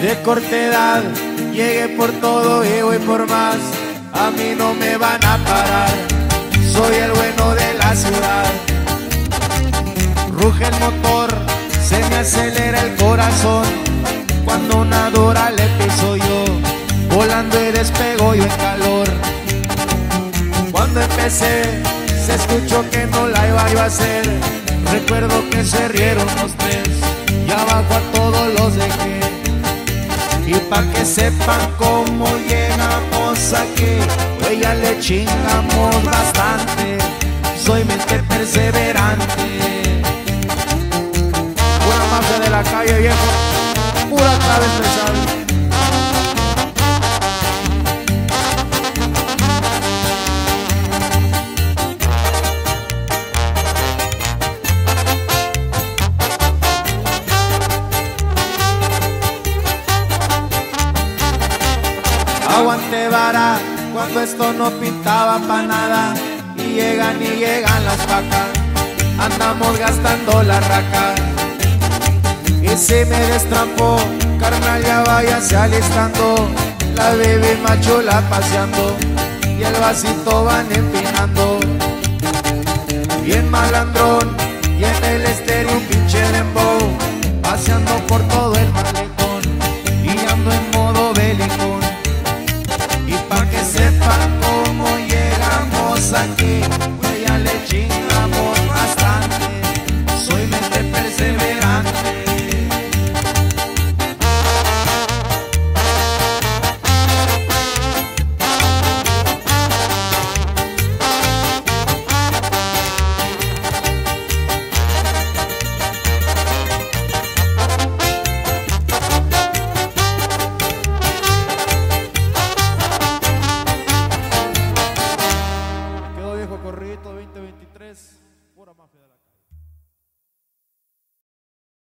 de corta edad, llegué por todo y voy por más. A mí no me van a parar, soy el bueno de la ciudad. Ruge el motor, se me acelera el corazón. Cuando una dura le piso yo, volando y despego yo en calor. Cuando empecé, se escuchó que no la iba yo a hacer. Recuerdo que se rieron los tres sepan cómo llegamos aquí, pues ya le chingamos bastante. Soy mente perseverante. Pura mafia de la calle, viejo. Pura clave. Aguante vara cuando esto no pintaba pa' nada. Y llegan y llegan las vacas. Andamos gastando la raca. Y si me destrampó Carnal ya váyase alistando. La bebé machula paseando. Y el vasito van empinando. Bien malandrón 2023, pura mafia de la.